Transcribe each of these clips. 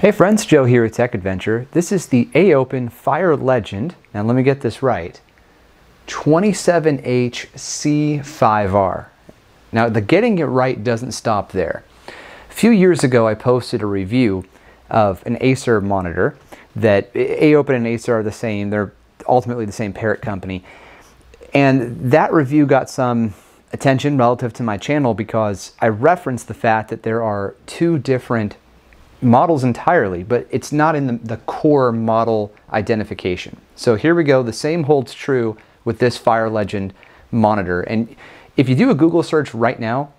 Hey friends, Joe here at Tech Adventure. This is the AOPEN Fire Legend. Now let me get this right. 27HC5R. Now the getting it right doesn't stop there. A few years ago I posted a review of an Acer monitor that AOPEN and Acer are the same. They're ultimately the same parent company. And that review got some attention relative to my channel because I referenced the fact that there are two different models entirely, but it's not in the, the, core model identification. So here we go. The same holds true with this Fire Legend monitor. And if you do a Google search right now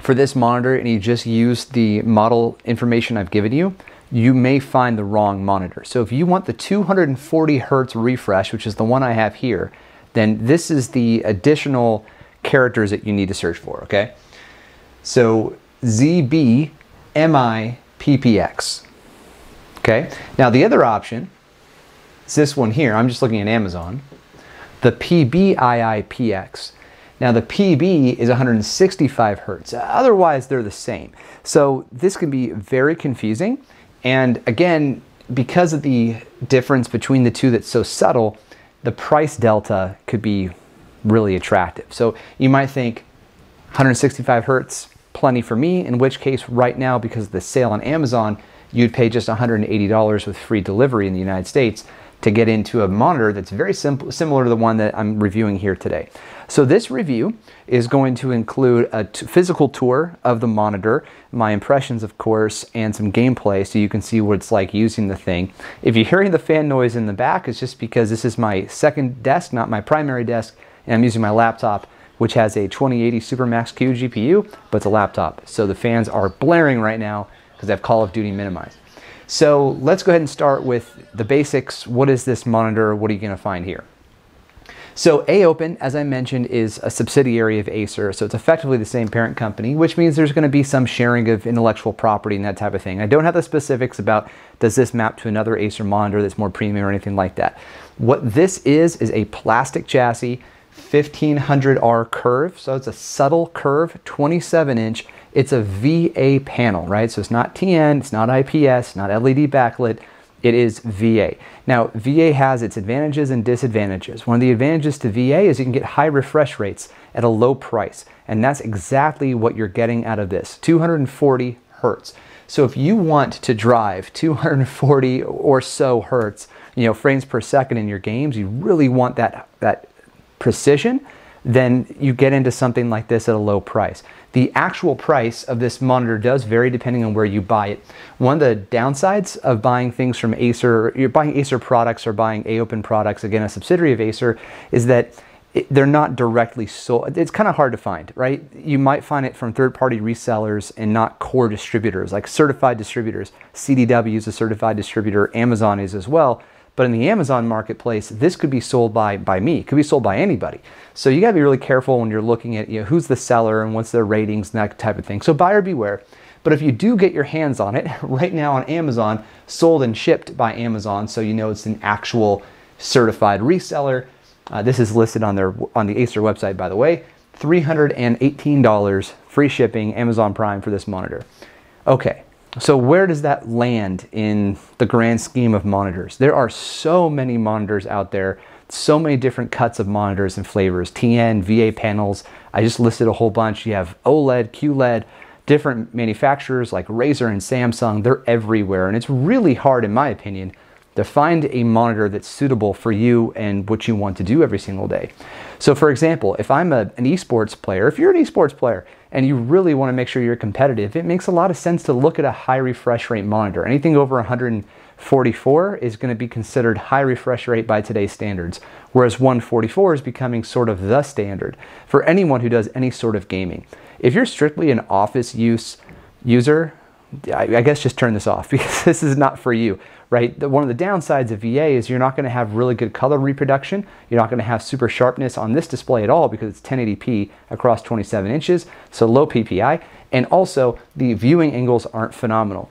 for this monitor and you just use the model information I've given you, you may find the wrong monitor. So if you want the 240 hertz refresh, which is the one I have here, then this is the additional characters that you need to search for, okay? So ZBMI PPX. Okay, now the other option is this one here. I'm just looking at Amazon. The PBIIPX. Now the PB is 165 hertz. Otherwise, they're the same. So this can be very confusing. And again, because of the difference between the two that's so subtle, the price delta could be really attractive. So you might think 165 hertz, plenty for me, in which case right now, because of the sale on Amazon, you'd pay just $180 with free delivery in the United States to get into a monitor that's very simple, similar to the one that I'm reviewing here today. So this review is going to include a physical tour of the monitor, my impressions of course, and some gameplay so you can see what it's like using the thing. If you're hearing the fan noise in the back, it's just because this is my second desk, not my primary desk, and I'm using my laptop which has a 2080 Super Max-Q GPU, but it's a laptop. So the fans are blaring right now because I have Call of Duty minimized. So let's go ahead and start with the basics. What is this monitor? What are you going to find here? So AOPEN, as I mentioned, is a subsidiary of Acer, so it's effectively the same parent company, which means there's going to be some sharing of intellectual property and that type of thing. I don't have the specifics about does this map to another Acer monitor that's more premium or anything like that. What this is is a plastic chassis 1500R curve. So it's a subtle curve, 27 inch. It's a VA panel, right? So it's not TN, it's not IPS, not LED backlit. It is VA. Now, VA has its advantages and disadvantages. One of the advantages to VA is you can get high refresh rates at a low price. And that's exactly what you're getting out of this 240 hertz. So if you want to drive 240 or so hertz, you know, frames per second in your games, you really want that, that precision, then you get into something like this at a low price. The actual price of this monitor does vary depending on where you buy it. One of the downsides of buying things from Acer, you're buying Acer products or buying AOPEN products, again, a subsidiary of Acer, is that it, they're not directly sold. It's kind of hard to find, right? You might find it from third-party resellers and not core distributors, like certified distributors. CDW is a certified distributor, Amazon is as well. But in the Amazon marketplace, this could be sold by, by me, it could be sold by anybody. So you gotta be really careful when you're looking at you know, who's the seller and what's their ratings and that type of thing. So buyer beware. But if you do get your hands on it, right now on Amazon, sold and shipped by Amazon, so you know it's an actual certified reseller. Uh, this is listed on their on the Acer website, by the way. $318 free shipping, Amazon Prime for this monitor. Okay, so where does that land in the grand scheme of monitors? There are so many monitors out there, so many different cuts of monitors and flavors, TN, VA panels. I just listed a whole bunch. You have OLED, QLED, different manufacturers like Razer and Samsung. They're everywhere. And it's really hard, in my opinion, to find a monitor that's suitable for you and what you want to do every single day. So for example, if I'm a, an esports player, if you're an esports player and you really want to make sure you're competitive, it makes a lot of sense to look at a high refresh rate monitor. Anything over 144 is going to be considered high refresh rate by today's standards, whereas 144 is becoming sort of the standard for anyone who does any sort of gaming. If you're strictly an office use user, I guess just turn this off because this is not for you right? The, one of the downsides of VA is you're not going to have really good color reproduction. You're not going to have super sharpness on this display at all because it's 1080p across 27 inches, so low PPI. And also, the viewing angles aren't phenomenal.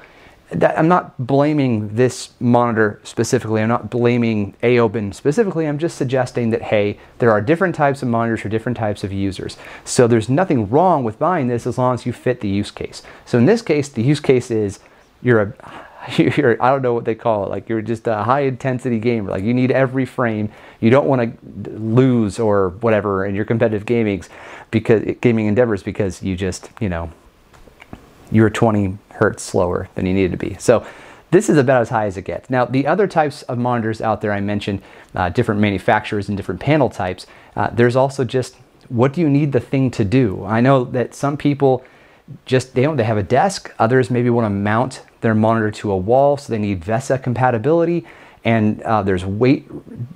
That, I'm not blaming this monitor specifically. I'm not blaming AOPEN specifically. I'm just suggesting that, hey, there are different types of monitors for different types of users. So there's nothing wrong with buying this as long as you fit the use case. So in this case, the use case is you're a you're I don't know what they call it. Like you're just a high intensity gamer. Like you need every frame. You don't want to lose or whatever in your competitive gamings because gaming endeavors because you just you know you're 20 hertz slower than you needed to be. So this is about as high as it gets. Now, the other types of monitors out there, I mentioned uh, different manufacturers and different panel types. Uh, there's also just what do you need the thing to do? I know that some people just they don't they have a desk. Others maybe want to mount their monitor to a wall, so they need VESA compatibility. And uh, there's weight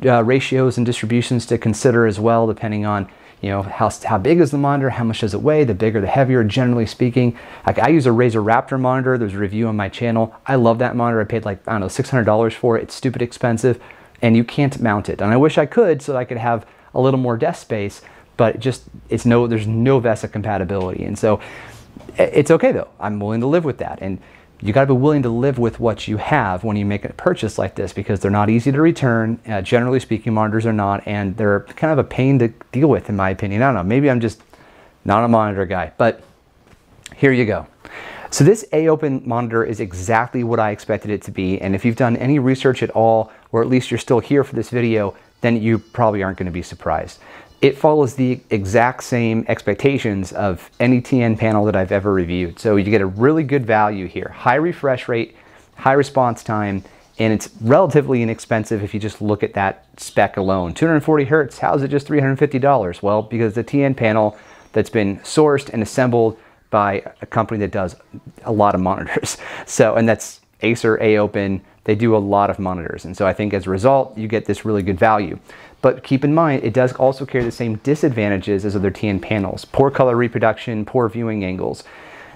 uh, ratios and distributions to consider as well, depending on you know how, how big is the monitor, how much does it weigh, the bigger the heavier. Generally speaking, like I use a Razer Raptor monitor. There's a review on my channel. I love that monitor. I paid like I don't know $600 for it. It's stupid expensive, and you can't mount it. And I wish I could so I could have a little more desk space, but just it's no there's no VESA compatibility, and so it's okay though. I'm willing to live with that. And you got to be willing to live with what you have when you make a purchase like this because they're not easy to return. Uh, generally speaking, monitors are not, and they're kind of a pain to deal with, in my opinion. I don't know. Maybe I'm just not a monitor guy, but here you go. So this AOPEN monitor is exactly what I expected it to be. And if you've done any research at all, or at least you're still here for this video, then you probably aren't going to be surprised it follows the exact same expectations of any TN panel that I've ever reviewed. So you get a really good value here. High refresh rate, high response time, and it's relatively inexpensive if you just look at that spec alone. 240 hertz, how is it just $350? Well, because the TN panel that's been sourced and assembled by a company that does a lot of monitors. So, and that's Acer, AOPEN, they do a lot of monitors. And so I think as a result, you get this really good value. But keep in mind, it does also carry the same disadvantages as other TN panels. Poor color reproduction, poor viewing angles.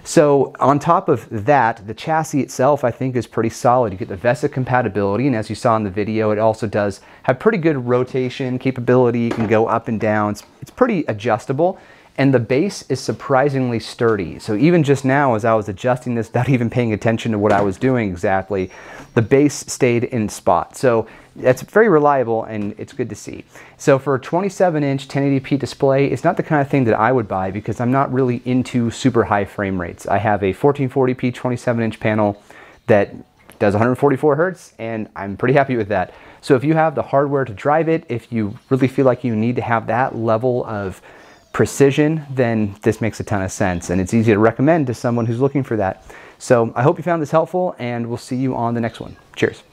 So on top of that, the chassis itself I think is pretty solid. You get the VESA compatibility, and as you saw in the video, it also does have pretty good rotation capability. You can go up and down. It's, it's pretty adjustable and the base is surprisingly sturdy. So even just now as I was adjusting this without even paying attention to what I was doing exactly, the base stayed in spot. So that's very reliable and it's good to see. So for a 27 inch 1080p display, it's not the kind of thing that I would buy because I'm not really into super high frame rates. I have a 1440p 27 inch panel that does 144 hertz and I'm pretty happy with that. So if you have the hardware to drive it, if you really feel like you need to have that level of precision, then this makes a ton of sense. And it's easy to recommend to someone who's looking for that. So I hope you found this helpful and we'll see you on the next one. Cheers.